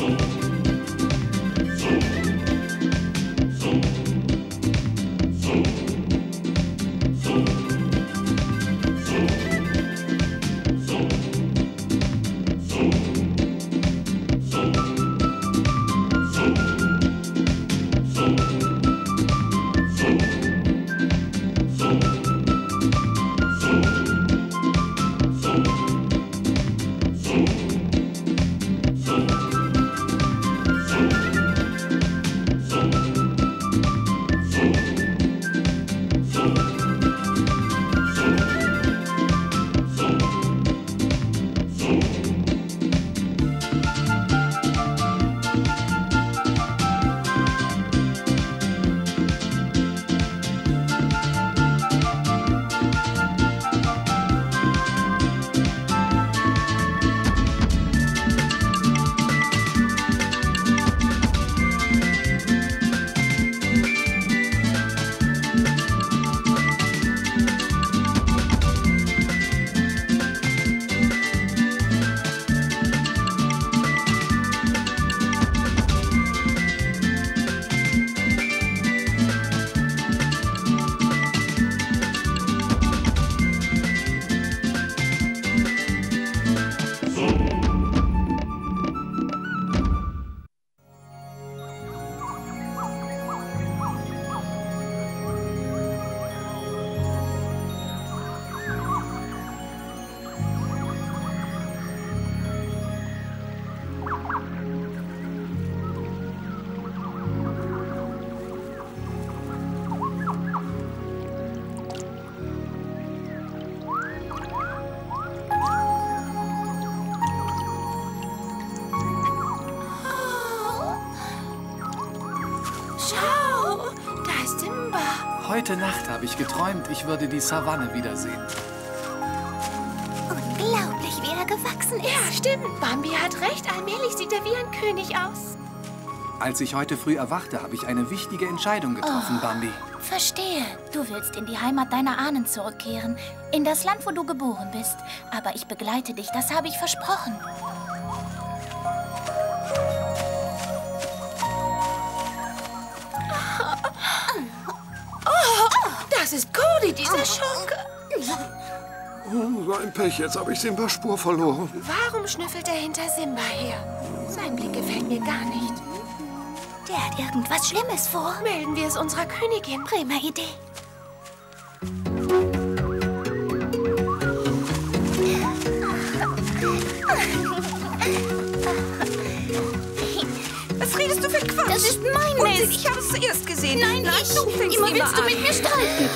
Schau, Heute Nacht habe ich geträumt, ich würde die Savanne wiedersehen. Unglaublich, wie er gewachsen ist. Ja, stimmt. Bambi hat recht. Allmählich sieht er wie ein König aus. Als ich heute früh erwachte, habe ich eine wichtige Entscheidung getroffen, Oh. Bambi. Verstehe. Du willst in die Heimat deiner Ahnen zurückkehren. In das Land, wo du geboren bist. Aber ich begleite dich, das habe ich versprochen. Das ist Cody, dieser Schurke. Oh, so ein Pech, jetzt habe ich Simbas Spur verloren. Warum schnüffelt er hinter Simba her? Sein Blick gefällt mir gar nicht. Der hat irgendwas Schlimmes vor. Melden wir es unserer Königin. Prima Idee. Was redest du für Quatsch? Das ist mein Nest. ich habe es zuerst gesehen. Nein, Nein, ich. du fängst Immer immer willst du mit mir streiten.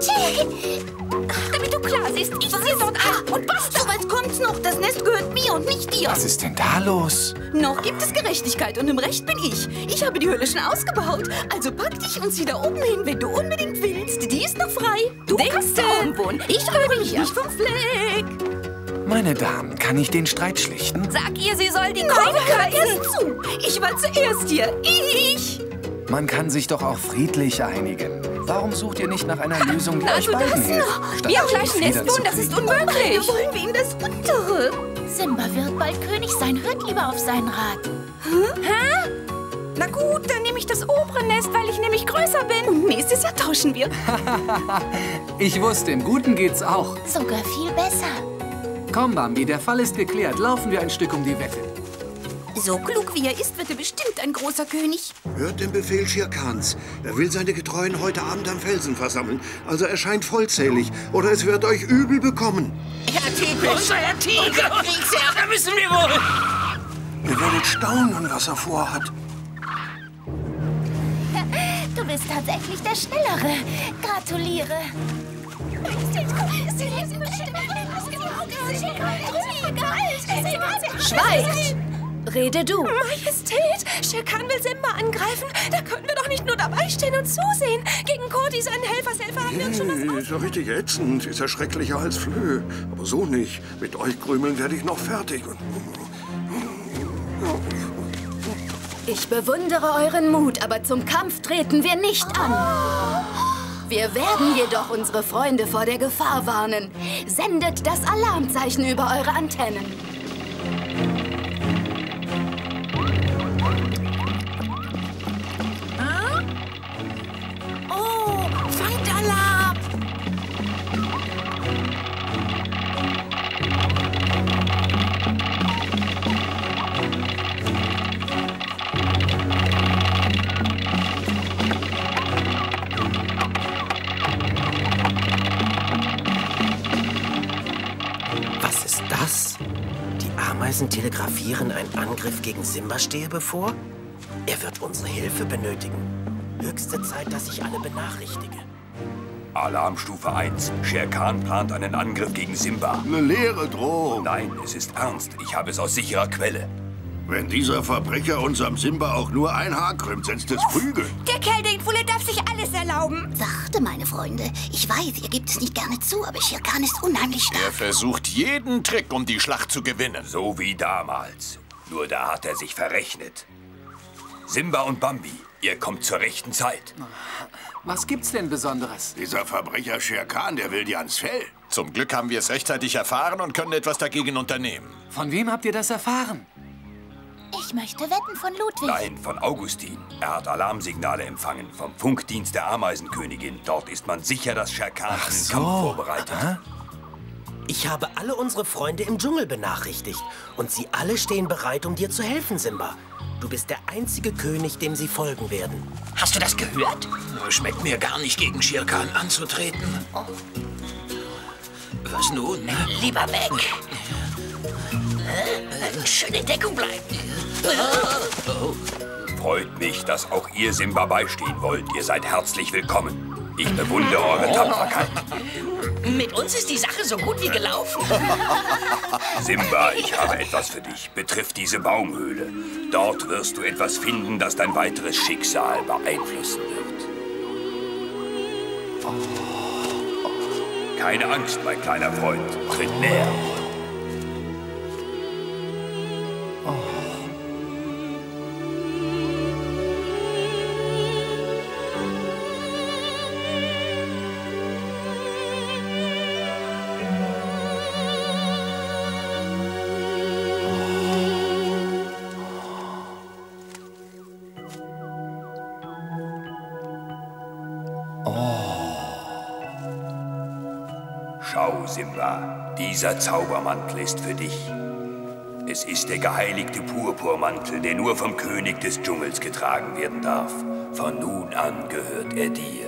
Tschä. Damit du klar siehst, ich ziehe dort an und basta. So weit kommt's noch. Das Nest gehört mir und nicht dir. Was ist denn da los? Noch gibt es Gerechtigkeit und im Recht bin ich. Ich habe die Höhle schon ausgebaut. Also pack dich und zieh da oben hin, wenn du unbedingt willst. Die ist noch frei. Du kannst da oben wohnen. Ich rühre mich nicht vom Fleck. Meine Damen, kann ich den Streit schlichten? Sag ihr, sie soll die Kurve kürzen. zu. Ich war zuerst hier. Ich. Man kann sich doch auch friedlich einigen. Warum sucht ihr nicht nach einer Lösung, die euch Also beiden das hilft? Wir am gleichen Nest wohnen, das ist unmöglich. Wir wollen wir ihm das untere. Simba wird bald König sein. Hört lieber auf seinen Rat. Hä? Na gut, dann nehme ich das obere Nest, weil ich nämlich größer bin. Und nächstes Jahr tauschen wir. Ich wusste, im Guten geht's auch. Sogar viel besser. Komm, Bambi, der Fall ist geklärt. Laufen wir ein Stück um die Wette. So klug wie er ist, wird er bestimmt ein großer König. Hört den Befehl Schirkans. Er will seine Getreuen heute Abend am Felsen versammeln. Also erscheint vollzählig. Oder es wird euch übel bekommen. Herr Tiger! Unser Herr Tiger! Kriegsherr, da müssen wir wohl! Ihr werdet staunen, was er vorhat. Du bist tatsächlich der Schnellere. Gratuliere. Schweigt! Rede du. Majestät, Shere will Simba angreifen. Da können wir doch nicht nur dabei stehen und zusehen. Gegen Cody, seinen Helfershelfer, haben wir uns schon was Hey, ist ja richtig ätzend. Ist ja schrecklicher als Flö. Aber so nicht. Mit euch Krümeln werde ich noch fertig. Ich bewundere euren Mut, aber zum Kampf treten wir nicht an. Wir werden jedoch unsere Freunde vor der Gefahr warnen. Sendet das Alarmzeichen über eure Antennen. Angriff gegen Simba stehe bevor? Er wird unsere Hilfe benötigen. Höchste Zeit, dass ich alle benachrichtige. Alarmstufe 1. Shere Khan plant einen Angriff gegen Simba. Eine leere Drohung. Nein, es ist ernst. Ich habe es aus sicherer Quelle. Wenn dieser Verbrecher unserem Simba auch nur ein Haar krümmt, setzt es Prügel. Der Kerl denkt wohl, er darf sich alles erlauben. Sachte, meine Freunde. Ich weiß, ihr gebt es nicht gerne zu, aber Shere Khan ist unheimlich Er stark. versucht jeden Trick, um die Schlacht zu gewinnen. So wie damals. Nur da hat er sich verrechnet. Simba und Bambi, ihr kommt zur rechten Zeit. Was gibt's denn Besonderes? Dieser Verbrecher Shere Khan, der will dir ans Fell. Zum Glück haben wir es rechtzeitig erfahren und können etwas dagegen unternehmen. Von wem habt ihr das erfahren? Ich möchte wetten von Ludwig. Nein, von Augustin. Er hat Alarmsignale empfangen vom Funkdienst der Ameisenkönigin. Dort ist man sicher, dass Shere Khan einen so. Kampf vorbereitet. Ich habe alle unsere Freunde im Dschungel benachrichtigt. Und sie alle stehen bereit, um dir zu helfen, Simba. Du bist der einzige König, dem sie folgen werden. Hast du das gehört? Schmeckt mir gar nicht, gegen Schirkan anzutreten. Was nun? Lieber weg. Schön in Deckung bleiben. Freut mich, dass auch ihr Simba beistehen wollt. Ihr seid herzlich willkommen. Ich bewundere eure Tapferkeit. Mit uns ist die Sache so gut wie gelaufen. Simba, ich habe etwas für dich. Betrifft diese Baumhöhle. Dort wirst du etwas finden, das dein weiteres Schicksal beeinflussen wird. Keine Angst, mein kleiner Freund. Tritt näher. Schau, Simba, dieser Zaubermantel ist für dich. Es ist der geheiligte Purpurmantel, der nur vom König des Dschungels getragen werden darf. Von nun an gehört er dir.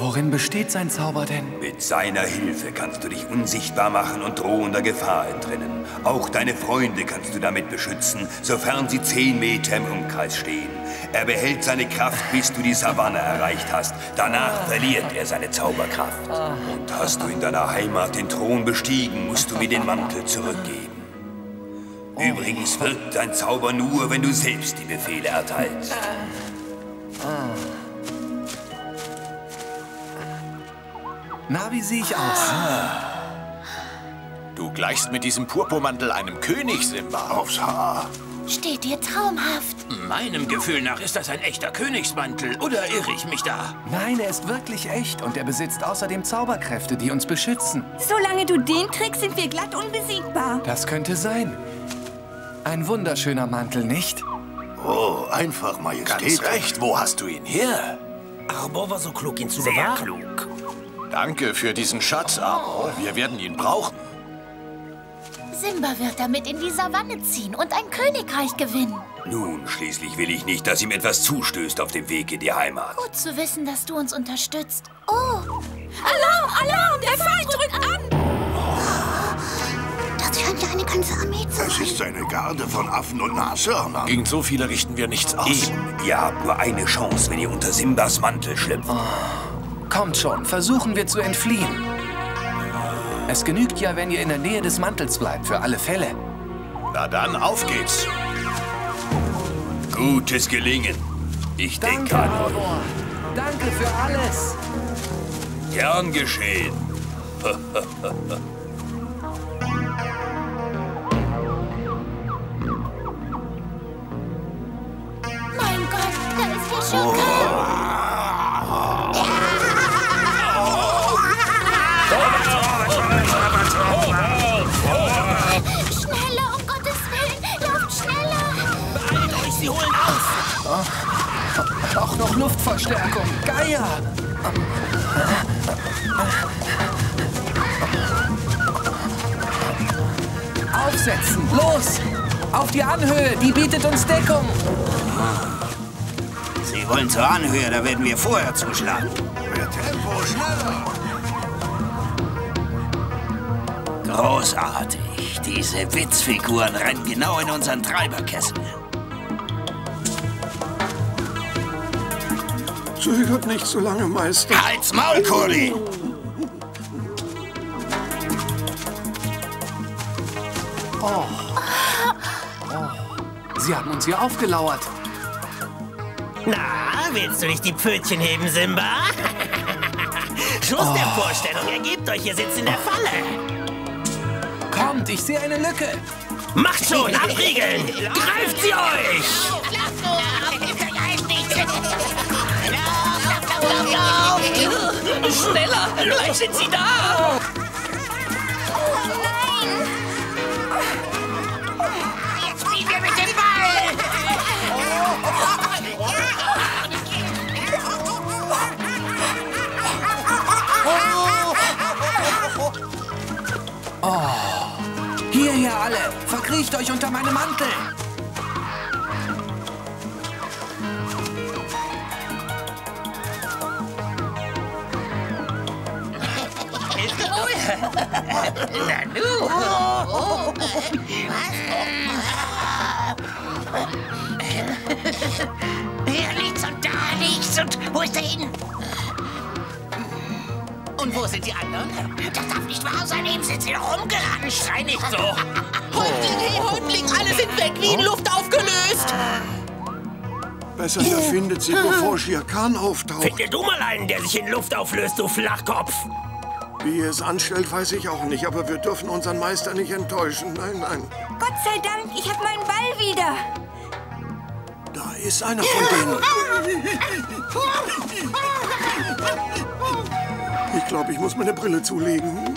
Worin besteht sein Zauber denn? Mit seiner Hilfe kannst du dich unsichtbar machen und drohender Gefahr entrinnen. Auch deine Freunde kannst du damit beschützen, sofern sie zehn Meter im Umkreis stehen. Er behält seine Kraft, bis du die Savanne erreicht hast. Danach verliert er seine Zauberkraft. Und hast du in deiner Heimat den Thron bestiegen, musst du mir den Mantel zurückgeben. Übrigens wirkt dein Zauber nur, wenn du selbst die Befehle erteilst. Na, wie sehe ich aus? Du gleichst mit diesem Purpurmantel einem König, Simba. Aufs Haar. Steht dir traumhaft. Meinem Gefühl nach ist das ein echter Königsmantel. Oder irre ich mich da? Nein, er ist wirklich echt und er besitzt außerdem Zauberkräfte, die uns beschützen. Solange du den trägst, sind wir glatt unbesiegbar. Das könnte sein. Ein wunderschöner Mantel, nicht? Oh, einfach Ganz Majestät. recht, wo hast du ihn her? Arbor war so klug, ihn zu Sehr bewahren. klug. Danke für diesen Schatz, Arbor. Wir werden ihn brauchen. Simba wird damit in die Savanne ziehen und ein Königreich gewinnen. Nun, schließlich will ich nicht, dass ihm etwas zustößt auf dem Weg in die Heimat. Gut zu wissen, dass du uns unterstützt. Oh, Alarm, Alarm, der Feind drückt an. Das scheint ja eine ganze Armee zu sein. ist eine Garde von Affen und Nashörnern. Gegen so viele richten wir nichts aus. Eben, ihr habt nur eine Chance, wenn ihr unter Simbas Mantel schlüpft. Kommt schon, versuchen wir zu entfliehen. Es genügt ja, wenn ihr in der Nähe des Mantels bleibt, für alle Fälle. Na dann, auf geht's. Gutes Gelingen. Ich denke an euch. Danke für alles. Gern geschehen. noch Luftverstärkung. Geier! Aufsetzen! Los! Auf die Anhöhe! Die bietet uns Deckung! Sie wollen zur Anhöhe, da werden wir vorher zuschlagen. Mehr Tempo, schneller. Großartig. Diese Witzfiguren rennen genau in unseren Treiberkessel. Zögert nicht so lange, Meister. Halt's Maul, Kurdi! Oh. oh. Sie haben uns hier aufgelauert. Na, willst du nicht die Pfötchen heben, Simba? Schluss oh. der Vorstellung, ergebt euch, ihr sitzt in der Falle. Kommt, ich sehe eine Lücke. Macht schon, abriegeln! Greift sie euch! Schneller, gleich sie da! Oh. Hierher alle! Verkriecht euch unter meinem Mantel! Na nu! Hier liegt's und da liegt's und wo ist er hin? Und wo sind die anderen? Das darf nicht wahr sein, eben sind sie noch rumgeranscht. Sei nicht so. Häuptling, hey, Häuptling, alle sind weg, wie in Luft aufgelöst. Besser ihr findet sie, bevor Shere Khan auftaucht. Finde du mal einen, der sich in Luft auflöst, du Flachkopf. Wie ihr es anstellt, weiß ich auch nicht, aber wir dürfen unseren Meister nicht enttäuschen. Nein, nein. Gott sei Dank, ich habe meinen Ball wieder. Da ist einer von denen. Ich glaube, ich muss meine Brille zulegen.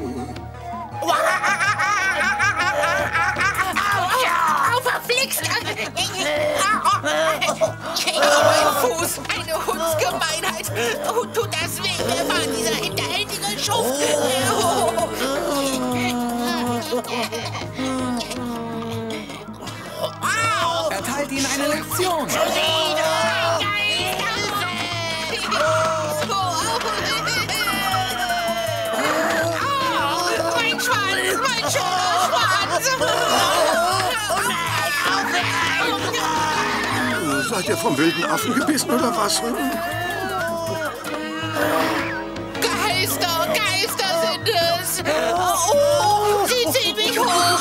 Au, verflixt! mein Fuß, eine Hundsgemeinheit. Oh, tut das weh, wer war dieser hinterhältige Schuft? Erteilt ihnen eine Lektion. Seid ihr vom wilden Affen gebissen oder was? Geister, Geister sind es! Oh, sie ziehen mich hoch!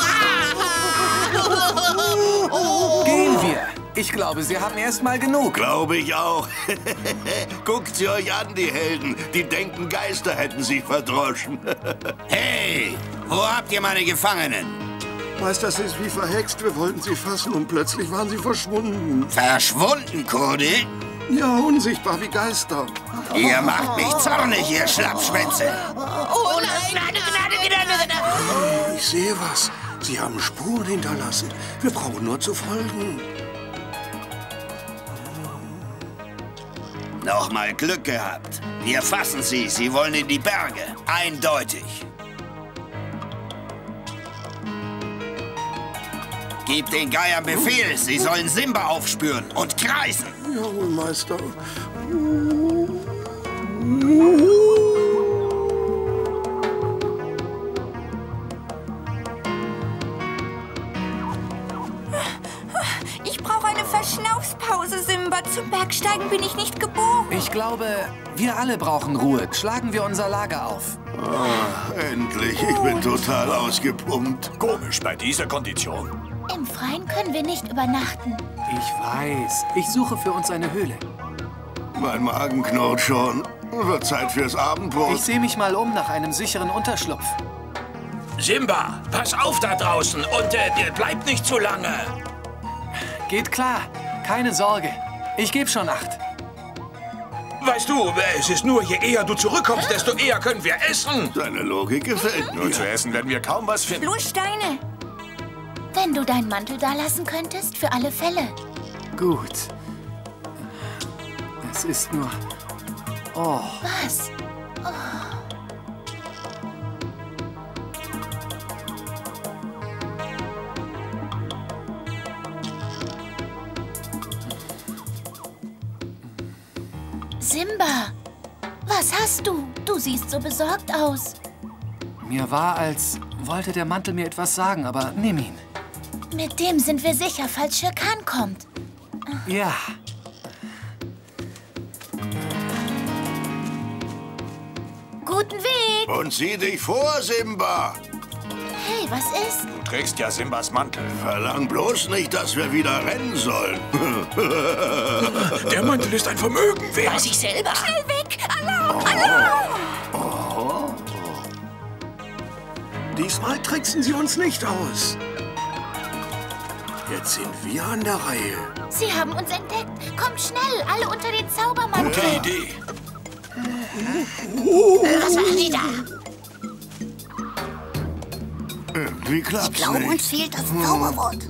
Gehen wir. Ich glaube, Sie haben erst mal genug. Glaube ich auch. Guckt sie euch an, die Helden. Die denken, Geister hätten sich verdroschen. hey, wo habt ihr meine Gefangenen? Meister, sie ist wie verhext. Wir wollten sie fassen und plötzlich waren sie verschwunden. Verschwunden, Kurdi? Ja, unsichtbar wie Geister. Ihr macht mich zornig, ihr Schlappschwänze. Oh nein, Gnade, Gnade, Gnade, Gnade! Ich sehe was. Sie haben Spuren hinterlassen. Wir brauchen nur zu folgen. Nochmal Glück gehabt. Wir fassen sie. Sie wollen in die Berge. Eindeutig. Gib den Geiern Befehl. Sie sollen Simba aufspüren und kreisen. Jawohl, Meister. Ich brauche eine Verschnaufspause, Simba. Zum Bergsteigen bin ich nicht geboren. Ich glaube, wir alle brauchen Ruhe. Schlagen wir unser Lager auf. Ah, endlich. Ich bin total ausgepumpt. Komisch bei dieser Kondition. Im Freien können wir nicht übernachten. Ich weiß. Ich suche für uns eine Höhle. Mein Magen knurrt schon. Wird Zeit fürs Abendbrot. Ich sehe mich mal um nach einem sicheren Unterschlupf. Simba, pass auf da draußen und äh, bleib nicht zu lange. Geht klar. Keine Sorge. Ich gebe schon acht. Weißt du, es ist nur, je eher du zurückkommst, desto eher können wir essen. Seine Logik gefällt mir. Nur zu essen werden wir kaum was finden. Bloß Steine. Wenn du deinen Mantel da lassen könntest, für alle Fälle. Gut. Es ist nur... Oh, Was? Simba, was hast du? Du siehst so besorgt aus. mir war, als wollte der Mantel mir etwas sagen, aber nimm ihn. Mit dem sind wir sicher, falls Shere Khan kommt. Ja. Guten Weg. Und sieh dich vor, Simba. Hey, was ist? Du trägst ja Simbas Mantel. Verlang bloß nicht, dass wir wieder rennen sollen. Der Mantel ist ein Vermögen wert. Weiß ich selber. Schnell weg! Alarm! Alarm! Diesmal tricksen sie uns nicht aus. Jetzt sind wir an der Reihe. Sie haben uns entdeckt. Kommt schnell, alle unter den Zaubermantel. Gute Idee. Was machen die da? Irgendwie klappt's Ich glaube, uns fehlt das Zauberwort.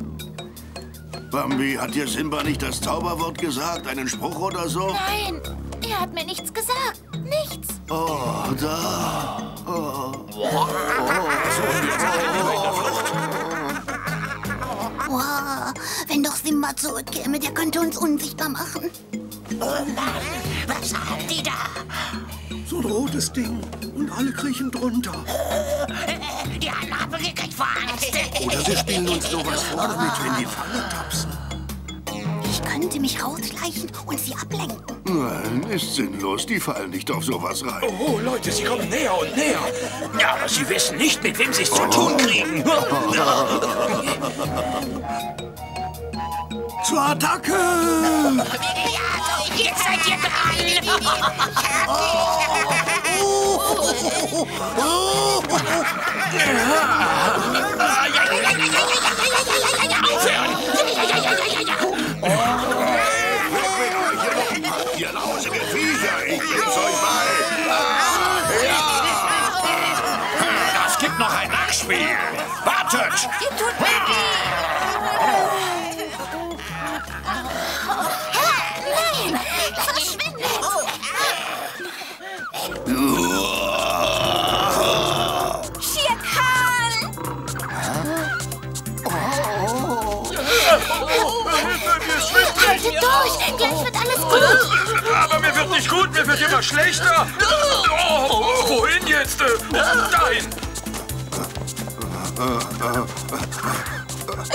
Bambi, hat dir Simba nicht das Zauberwort gesagt? Einen Spruch oder so? Nein, er hat mir nichts gesagt. Nichts. Oh, da. Oh. Wow, wenn doch Simba zurückkäme, der könnte uns unsichtbar machen. Was haben die da? So ein rotes Ding. Und alle kriechen drunter. Die haben abgekriegt vor Angst. Oder sie spielen uns nur was vor, damit wir in die Falle tapsen. Ich könnte mich rausschleichen und sie ablenken. Nein, ist sinnlos. Die fallen nicht auf sowas rein. Oh, Leute, sie kommen näher und näher. Ja, aber sie wissen nicht, mit wem sie es zu tun kriegen. Zur Attacke! Jetzt seid ihr dran. Ihr lausige Viecher, ich geb's euch bei. Es gibt noch ein Nachspiel. Wartet! Ihr tut mir Nein, verschwindet. Shere Khan! Haltet durch, gleich wird alles gut. Aber mir wird nicht gut, mir wird immer schlechter. Oh, wohin jetzt? Dahin.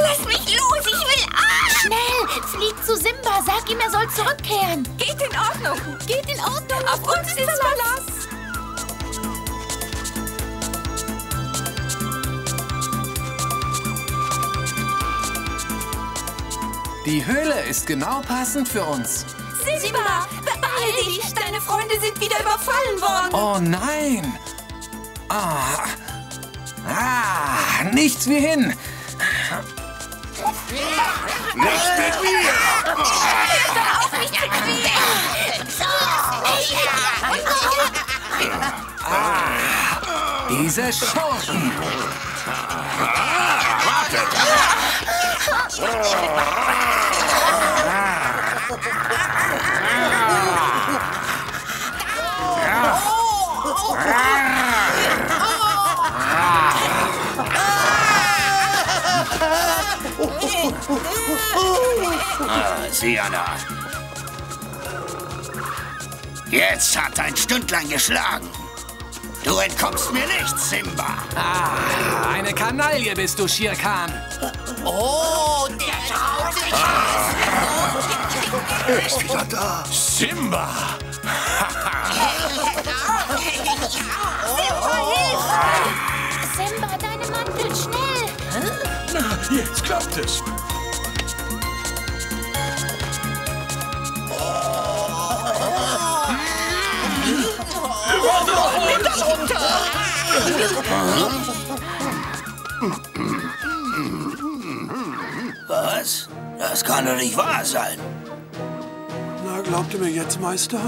Lass mich los, ich will ab! Schnell, flieg zu Simba, sag ihm, er soll zurückkehren. Geht in Ordnung. Geht in Ordnung. Auf uns ist Verlass. Die Höhle ist genau passend für uns. Simba, beeil dich. Deine Freunde sind wieder überfallen worden. Oh nein! Ah, ah nichts wie hin. Nicht mit mir! Diese Schurken. Ah, sieh einer. Jetzt hat ein Stündlein geschlagen. Du entkommst mir nicht, Simba. Ah, eine Kanaille bist du, Shere Khan. Oh, der traut sich. Er ist wieder da. Simba! Simba, deine Mantel, schnell. Jetzt klappt es. Was? Das kann doch nicht wahr sein. Na, glaubt ihr mir jetzt, Meister?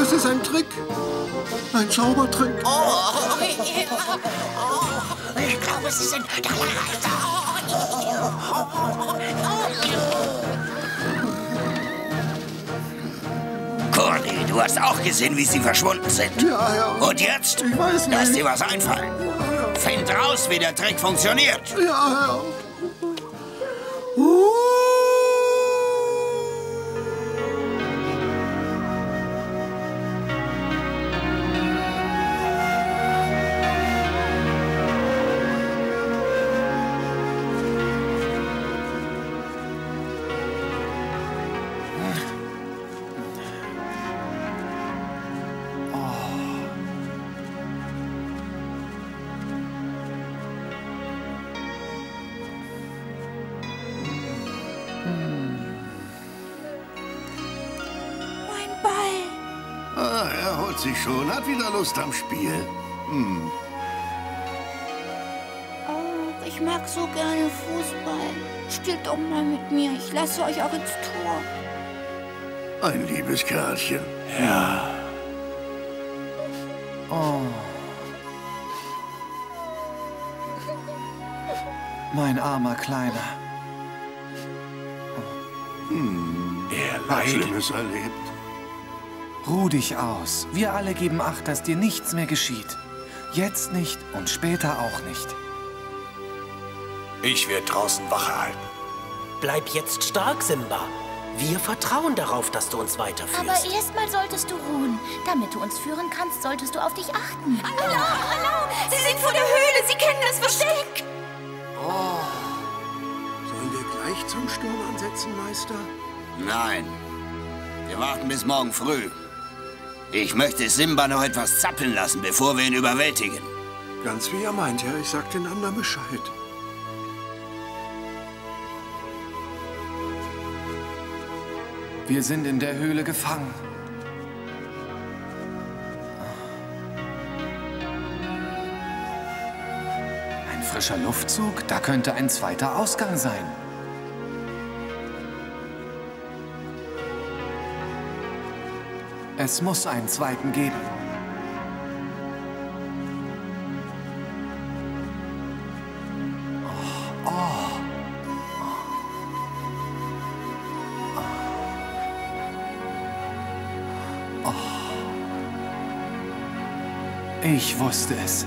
Es ist ein Trick. Ein Zaubertrick. Ich glaube, sie sind da Cordy, du hast auch gesehen, wie sie verschwunden sind. Ja, ja. Und jetzt? Ich weiß nicht. Lass dir was einfallen. Find raus, wie der Trick funktioniert. Ja, ja. Erholt sich schon, hat wieder Lust am Spiel. Hm. Oh, ich mag so gerne Fußball. Spielt doch mal mit mir. Ich lasse euch auch ins Tor. Ein liebes Kerlchen. Ja. Oh. Mein armer Kleiner. Hm. Er Hat leidet. Schlimmes erlebt. Ruh dich aus. Wir alle geben Acht, dass dir nichts mehr geschieht. Jetzt nicht und später auch nicht. Ich werde draußen Wache halten. Bleib jetzt stark, Simba. Wir vertrauen darauf, dass du uns weiterführst. Aber erstmal solltest du ruhen. Damit du uns führen kannst, solltest du auf dich achten. Alarm, Alarm! Sie sind vor der Höhle, Sie kennen das Versteck! Oh. Sollen wir gleich zum Sturm ansetzen, Meister? Nein. Wir warten bis morgen früh. Ich möchte Simba noch etwas zappeln lassen, bevor wir ihn überwältigen. Ganz wie ihr meint, Herr. Ich sag den anderen Bescheid. Wir sind in der Höhle gefangen. Ein frischer Luftzug? Da könnte ein zweiter Ausgang sein. Es muss einen zweiten geben. Oh, oh. Ich wusste es.